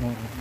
Não. Oh.